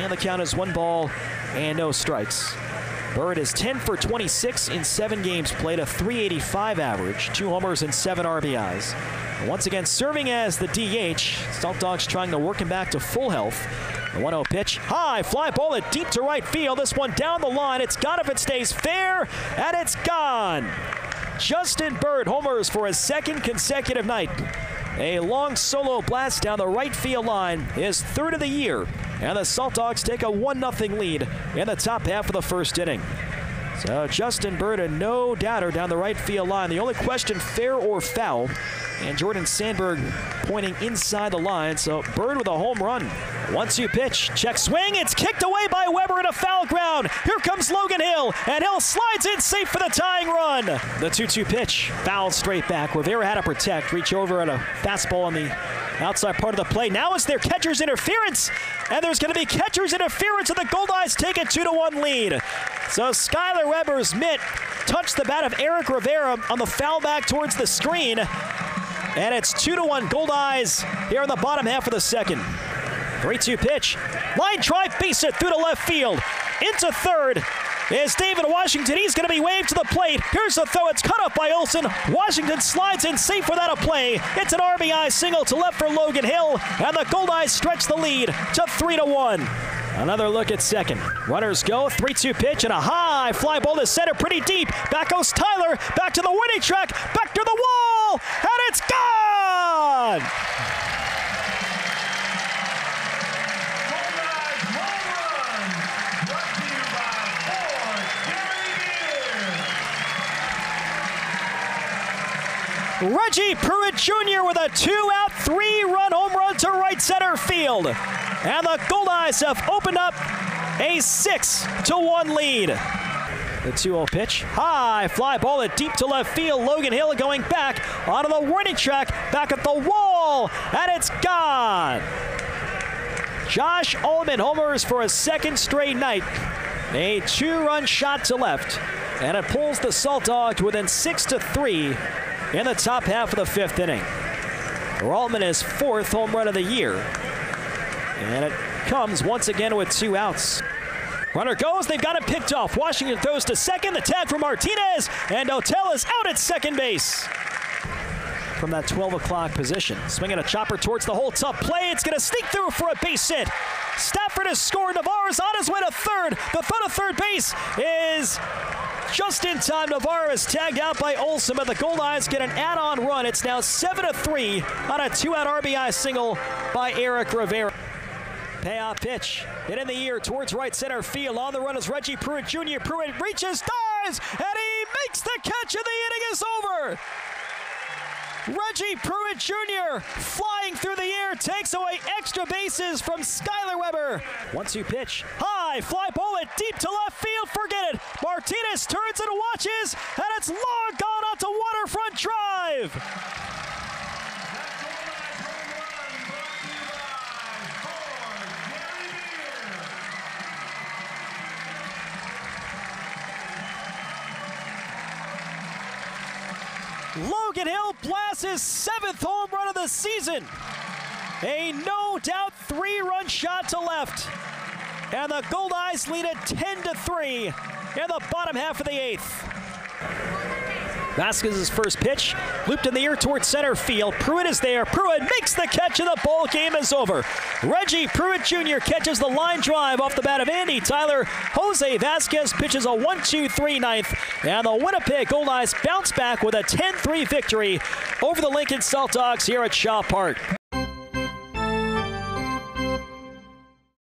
And the count is one ball and no strikes. Bird is 10 for 26 in seven games played, a 385 average, two homers and seven RBIs. Once again, serving as the DH, Saltdogs trying to work him back to full health. The 1 0 pitch, high, fly ball it deep to right field. This one down the line. It's gone if it stays fair, and it's gone. Justin Bird homers for his second consecutive night. A long solo blast down the right field line, his third of the year, and the Saltdogs take a 1 0 lead in the top half of the first inning. So Justin Bird, a no doubter down the right field line. The only question, fair or foul. And Jordan Sandberg pointing inside the line. So Bird with a home run. Once you pitch. Check swing. It's kicked away by Weber in a foul ground. Here comes Logan Hill. And Hill slides in safe for the tying run. The 2 2 pitch. Foul straight back. Rivera had to protect. Reach over at a fastball on the outside part of the play. Now is their catcher's interference, and there's going to be catcher's interference, and the Goldeyes take a 2 to 1 lead. So Skyler Weber's mitt touched the bat of Eric Rivera on the foul back towards the screen, and it's 2 to 1 Goldeyes here in the bottom half of the second. 3 2 pitch. Line drive, base it through the left field. Into third is David Washington. He's going to be waved to the plate. Here's the throw. It's cut up by Olson. Washington slides in safe without a play. It's an RBI single to left for Logan Hill, and the Goldeyes stretch the lead to 3 to 1. Another look at second. Runners go. 3 2 pitch and a high fly ball to center pretty deep. Back goes Tyler. Back to the winning track. Back to the wall. And it's gone. Reggie Pruitt Jr. with a two out, three run home run to right center field. And the Goldeyes have opened up a 6 to 1 lead. The 2 0 pitch. High fly ball it deep to left field. Logan Hill going back onto the warning track, back at the wall, and it's gone. Josh Ullman homers for a second straight night. A two run shot to left, and it pulls the Saltdogs within 6 to 3 in the top half of the fifth inning. Rallman is fourth home run of the year. And it comes once again with two outs. Runner goes, they've got it picked off. Washington throws to second, the tag for Martinez, and Otel is out at second base. From that 12 o'clock position. Swinging a chopper towards the hole, tough play. It's going to sneak through for a base hit. Stafford has scored. Navarro's on his way to third. The throw to third base is just in time, Navarro is tagged out by Olson, but the Goldeyes get an add-on run. It's now seven to three on a two-out RBI single by Eric Rivera. Payoff pitch. Hit in the ear towards right center field. On the run is Reggie Pruitt Jr. Pruitt reaches, dives, and he makes the catch, and the inning is over. Reggie Pruitt Jr. flying through the air takes away extra bases from Skyler Weber. One two pitch. High fly ball it deep to left field. Forget it. Martinez turns and watches, and it's long gone out to Waterfront Drive. Logan Hill blasts his seventh home run of the season. A no doubt three run shot to left. And the Goldeyes lead it 10 to 3 in the bottom half of the eighth. Vasquez's first pitch, looped in the air towards center field. Pruitt is there. Pruitt makes the catch, and the ball game is over. Reggie Pruitt Jr. catches the line drive off the bat of Andy Tyler. Jose Vasquez pitches a 1 2 3 ninth, and the Winnipeg Goldeyes bounce back with a 10 3 victory over the Lincoln Saltdogs here at Shaw Park.